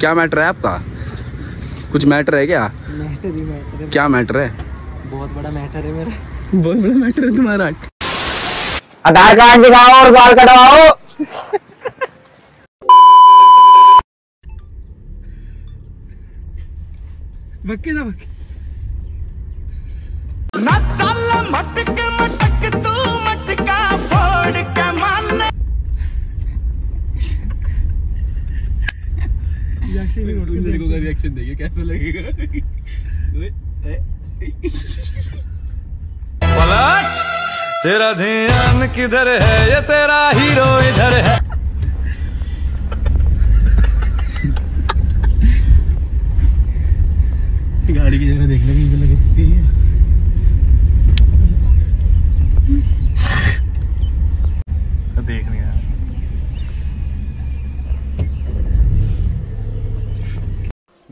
क्या मैटर है आपका? कुछ मैटर है क्या? मैटर ही मैटर है। क्या मैटर है? बहुत बड़ा मैटर है मेरा। बहुत बड़ा मैटर है तुम्हारा। आधार कार्ड दिखाओ और बाल कटवाओ। बक्के ना बक्के रिएक्शन देखिए कैसा लगेगा? पलट तेरा ध्यान किधर है? ये तेरा हीरो इधर है। गाड़ी की जगह देखने की लगती है।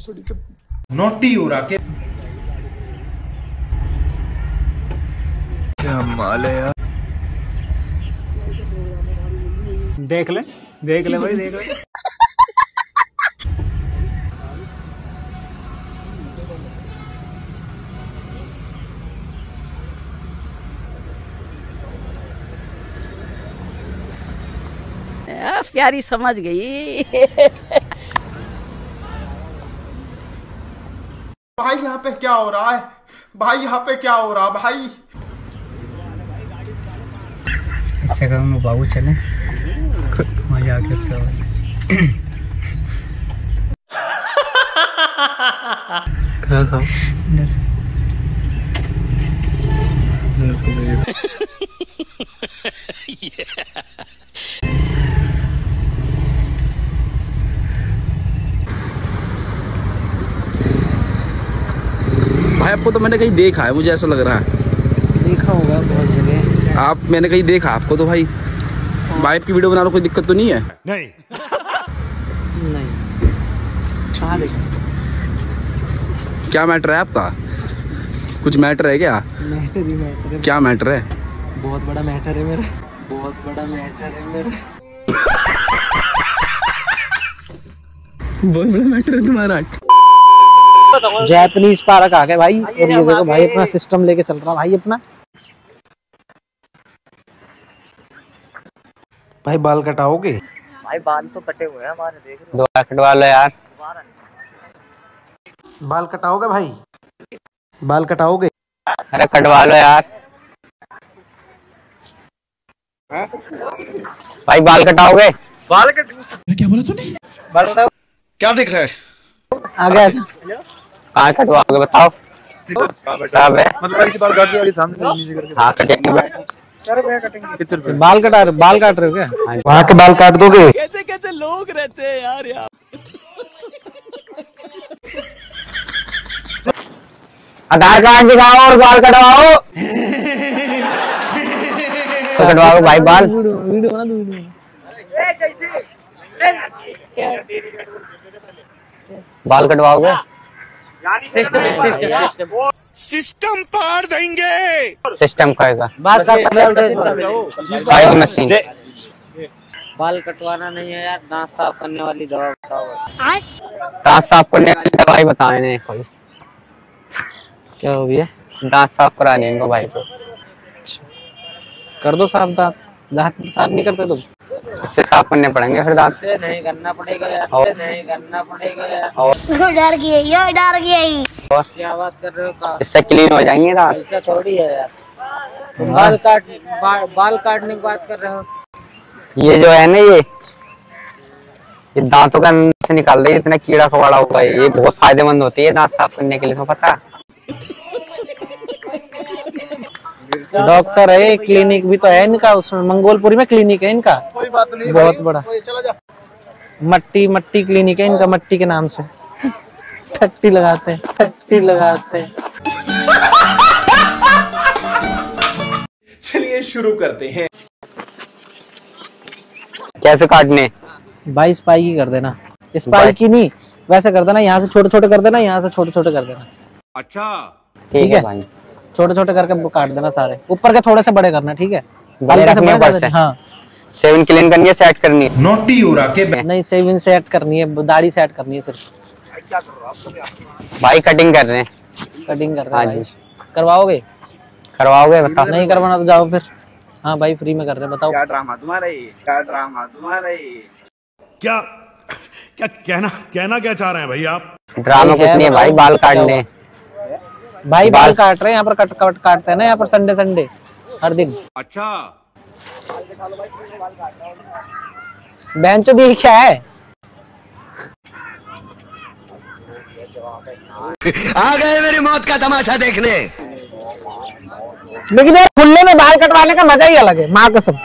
नोटी हो रहा क्या? माल है यार? देख ले देख ले भाई देख ले। प्यारी समझ गई। भाई यहाँ पे क्या हो रहा है? भाई यहाँ पे क्या हो रहा है भाई? इससे कम बाबू चले जाके सब कैसा भाई आपको तो मैंने कहीं देखा है मुझे ऐसा लग रहा है। देखा होगा बहुत जगह। आप मैंने कहीं देखा आपको तो भाई। भाई आपकी वीडियो बनाने कोई दिक्कत तो नहीं है? नहीं। नहीं। देखा? क्या मैटर है आपका? कुछ मैटर है क्या? मैटर ही मैटर है। क्या मैटर है? बहुत बड़ा मैटर है मेरा। बहुत बड़ा मैटर है मेरा। बहुत बड़ा मैटर है तुम्हारा। जैपनीज पार्क आ गए भाई और ये देखो भाई अपना सिस्टम लेके चल रहा भाई अपना। भाई बाल कटाओगे? भाई बाल तो कटे हुए हैं हमारे देख दो कटवा लो यार। बाल कटाओगे भाई? बाल कटाओगे? अरे कटवा लो यार। भाई बाल कटाओगे? बाल कट क्या दिख रहा है? आ गया कहाँ कटवाओगे बताओ। सब है। हाँ कटेंगे बाल कटा रहे बाल काट रहे हो क्या? वहाँ के बाल काट दोगे? कैसे कैसे लोग रहते हैं यार यार आधार कार्ड दिखाओ और बाल कटवाओ। कटवाओ भाई बाल। वीडियो बना दो वीडियो बाल कटवाओगे? सिस्टम पार देंगे। सिस्टम कहेगा बात कर भाई मशीन बाल कटवाना नहीं है यार दांत साफ़ करने वाली दवा बताओ। दांत साफ़ करने वाली दवाई बताओ इन्हें कोई। क्या हो गया? दांत साफ़ कराने इनको भाई को कर दो साफ़ दांत। दांत साफ़ नहीं करते तुम। इससे साफ़ करने पड़ेंगे फिर दांत। नहीं करना पड़ेगा और- नहीं करना पड़ेगा। और डर गई यो डर गई क्या बात कर रहे हो इससे क्लीन हो जाएँगे दांत। थोड़ी है यार। बाल काट बा, बाल काटने की बात कर रहे हो? ये जो है ना ये ये दांतों का अंदर से निकाल रही है इतना कीड़ा कबाड़ा होगा ये बहुत फ़ायदेमंद होती है दांत साफ़ करने के लिए तो पता। डॉक्टर है क्लिनिक भी तो है इनका उसमें मंगोलपुरी में क्लिनिक है इनका। कोई बात नहीं बहुत बड़ा। चला जा। मट्टी मट्टी क्लिनिक है इनका मट्टी के नाम से। ठट्टी लगाते हैं ठट्टी लगाते हैं। चलिए शुरू करते हैं। कैसे काटने? बाईस पाई की कर देना। स्पाई की नहीं वैसे कर देना यहाँ से छोटे छोटे कर देना यहाँ से छोटे छोटे कर देना। ठीक ठीक है। भाई। छोटे छोटे करके काट देना सारे। ऊपर के थोड़े से बड़े करना ठीक है? बड़े से रखने बड़े ऊपर से। हाँ। सेवन क्लीन करनी है सेट करनी है। नोटी उड़ा के नहीं सेविंग सेट करनी है दाढ़ी सेट करनी है सिर्फ़। भाई कटिंग कर रहे हैं। कटिंग कर हाँ रहे हैं जी। करवाओगे? करवाओगे बताओ। नहीं करवाना तो जाओ फिर। हाँ भाई फ्री में कर रहे हैं बताओ। क्या ड्रामा तुम्हारा ये क्या ड्रामा तुम्हारा ये क्या क्या कहना कहना क्या चाह रहे हैं भाई आप? ड्रामा कुछ नहीं है भाई बाल काटने भाई बाल बाल- काट रहे हैं यहाँ पर कट कट काटते हैं ना यहाँ पर संडे संडे हर दिन। अच्छा बेंच दी क्या है? आ गए मेरी मौत का तमाशा देखने। लेकिन यार खुले में बाल कटवाने का मज़ा ही अलग है माँ कसम।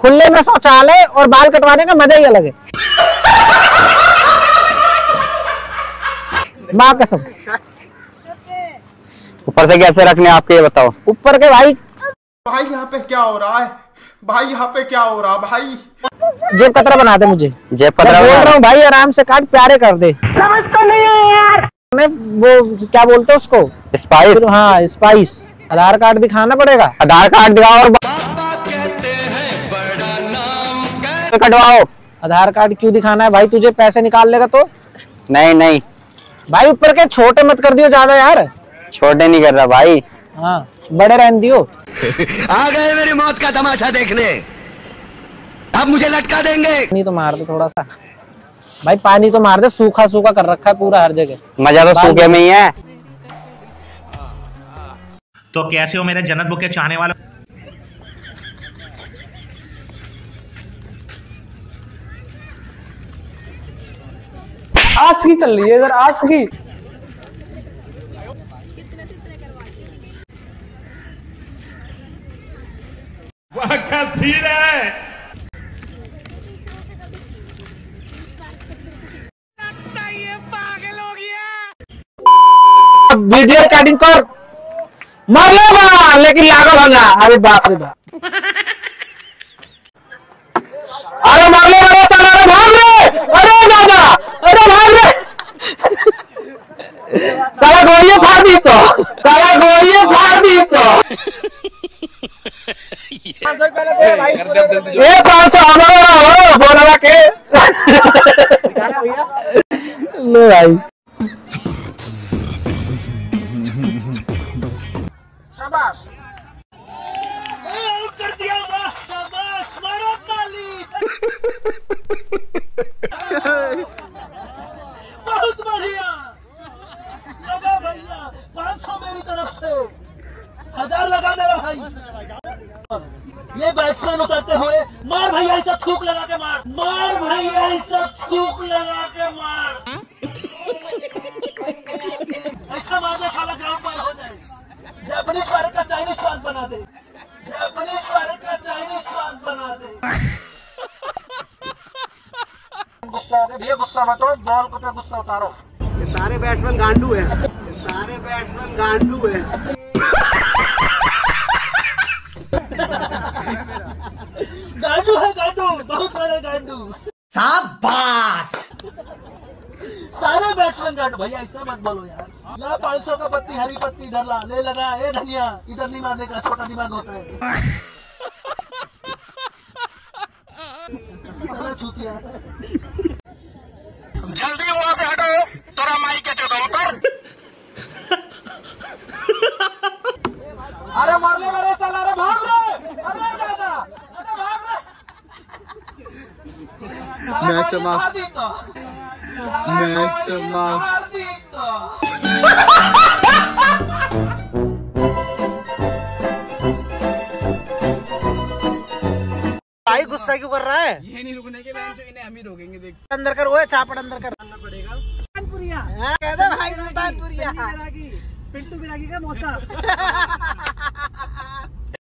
खुले में शौचालय और बाल कटवाने का मज़ा ही अलग है। माँ कसम। ऊपर से कैसे रखने आपके ये बताओ। ऊपर के भाई भाई यहाँ पे क्या हो रहा है? भाई यहाँ पे क्या हो रहा है भाई? जेब कतरा बना दे मुझे। जेब मैं पतरा बोल रहा हूँ भाई आराम से काट प्यारे कर दे। समझ तो नहीं है यार। मैं वो क्या बोलते हैं उसको? स्पाइस हाँ स्पाइस आधार कार्ड दिखाना पड़ेगा। आधार कार्ड दिखाओ और कटवाओ। आधार कार्ड क्यों दिखाना है? भाई तुझे पैसे निकाल लेगा तो। नहीं नहीं। भाई ऊपर के छोटे मत कर दियो ज़्यादा यार। छोटे नहीं कर रहा भाई। हाँ बड़े रहने दियो। आ गए मेरी मौत का तमाशा देखने। अब मुझे लटका देंगे। पानी तो मार दे थोड़ा सा। भाई पानी तो मार दे सूखा सूखा कर रखा है पूरा हर जगह। मज़ा तो सूखे में ही है। तो कैसे हो मेरे जन्नत बुक के चाहने वाले? आज की चल रही है इधर आज की वह क्या सीन है। वीडियो रिकॉर्डिंग कर। मार ले बा लेकिन लागो भंगा अरे बाप रे बाप। अरे मार ले अरे साला अरे भाग रे। अरे दादा अरे भाग रे। साला गोलियाँ फाड़ दी तो। साला गोलियाँ फाड़ दी तो। ये पाँच सौ भाई। बहुत बढ़िया लगा भैया पाँच सौ मेरी तरफ़ से हज़ार लगा मेरा भाई ये बैट्समैन उतरते हुए मार भैया इसे थूक लगा के मार। मार भैया इसे थूक लगा के मार। ऐसा मार दे साला ग्राउंड पर हो जाए। जापानीज भारत का चाइनीज़ स्वाद बना दे। जापानीज भारत का चाइनीज़ स्वाद बना दे। गुस्सा भैया गुस्सा मत हो। बॉल को पे गुस्सा उतारो। ये सारे बैट्समैन गांडू है। सारे बैट्समैन गांडू है। गांडू है गांडू बहुत बड़े गांडू शाबाश सारे बैट्समैन गांडू भैया ऐसा मत बोलो यार ला पाँच सौ का पत्ती हरी पत्ती इधर ला ले लगा ए धनिया इधर नहीं मारने का छोटा दिमाग होता है चला छूतिया जल्दी वहाँ से हटो तोरा माई के चौथा उतर अरे मार ले मेरे साला अरे भाग रे अरे दादा अरे भाग रे दी दी। भाई गुस्सा क्यों कर रहा है? ये नहीं रुकने के बहन इन्हें हम ही रोकेंगे देख। अंदर कर वो चापड़ अंदर कर। पड़ेगा। सुल्तानपुरिया। कहते भाई सुल्तानपुरिया। पिंटू बिरागी का मौसा।